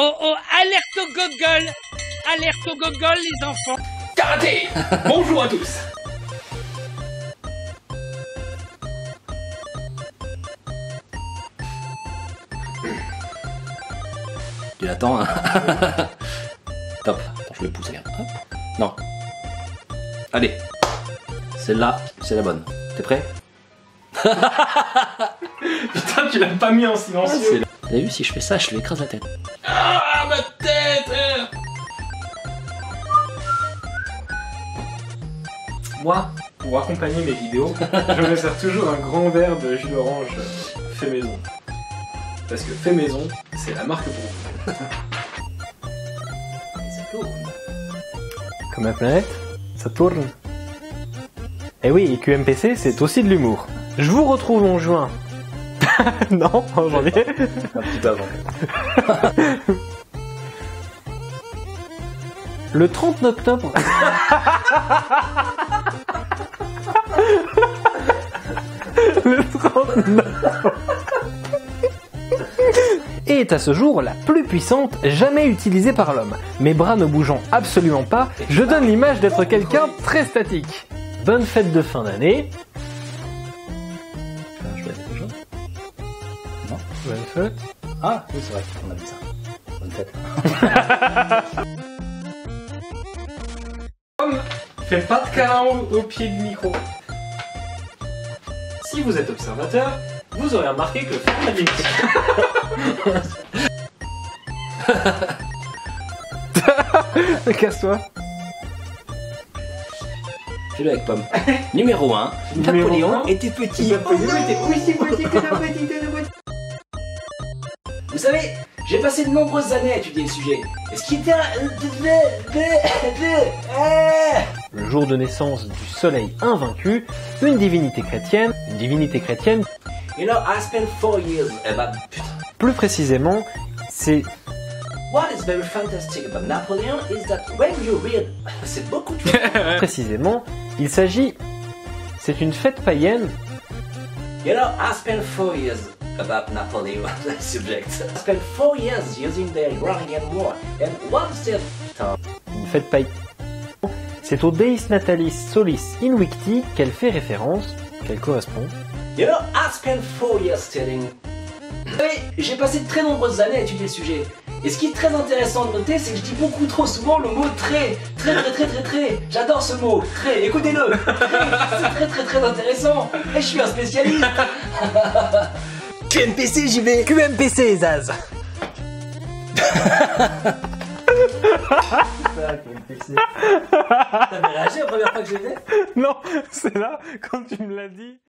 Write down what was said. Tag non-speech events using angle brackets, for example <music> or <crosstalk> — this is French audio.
Oh oh, alerte au gogol Alerte au gogol, les enfants Karaté Bonjour à tous Tu l'attends, hein <laughs> Top. Attends, je le pousse, regarde. Hop. Non. Allez. Celle-là, c'est la bonne. T'es prêt? <laughs> Putain, tu l'as pas mis en silencieux T'as vu, si je fais ça, je lui écrase la tête. Ah, ma tête hein. Moi, pour accompagner mes vidéos, je me sers toujours un grand verre de jus d'orange fait maison. Parce que fait maison, c'est la marque pour vous. Comme la planète, ça tourne. Et oui, et QMPC, c'est aussi de l'humour. Je vous retrouve en juin. <laughs> non, en janvier. Un petit peu avant. <laughs> Le 30 octobre. <laughs> Le 39 est à ce jour la plus puissante jamais utilisée par l'homme. Mes bras ne bougeant absolument pas, je donne l'image d'être quelqu'un très statique. Bonne fête de fin d'année. Ah, oui, c'est vrai, on a vu ça. Bonne fête. Fais pas de câlin au, au pied du micro. Si vous êtes observateur, vous aurez remarqué que le <laughs> Casse-toi. Fais-le avec pomme. Numéro 1. Numéro Napoléon un. était petit. Vous savez, j'ai passé de nombreuses années à étudier le sujet. Et ce qui était un... Le jour de naissance du soleil invaincu, une divinité chrétienne, une divinité chrétienne, You know, I spent four years about... Plus précisément, c'est What is very fantastic about Napoleon is that when you read... <laughs> C'est beaucoup de <laughs> précisément, il s'agit, c'est une fête païenne. You know, I spent four years about Napoleon <laughs> subject. I spent four years using the Iranian war. And one step... Putain. une fête païenne. C'est au Deis Natalis Solis Invicti qu'elle fait référence, qu'elle correspond. You know, I spent four years studying. J'ai passé de très nombreuses années à étudier le sujet. Et ce qui est très intéressant de noter, c'est que je dis beaucoup trop souvent le mot très. Très, très, très, très, très. J'adore ce mot. Très, écoutez-le. <laughs> C'est très, très, très intéressant. Et je suis un spécialiste. <laughs> QMPC, j'y vais. QMPC, Zaz <laughs> T'avais réagi la première fois que fait Non, c'est là, quand tu me l'as dit.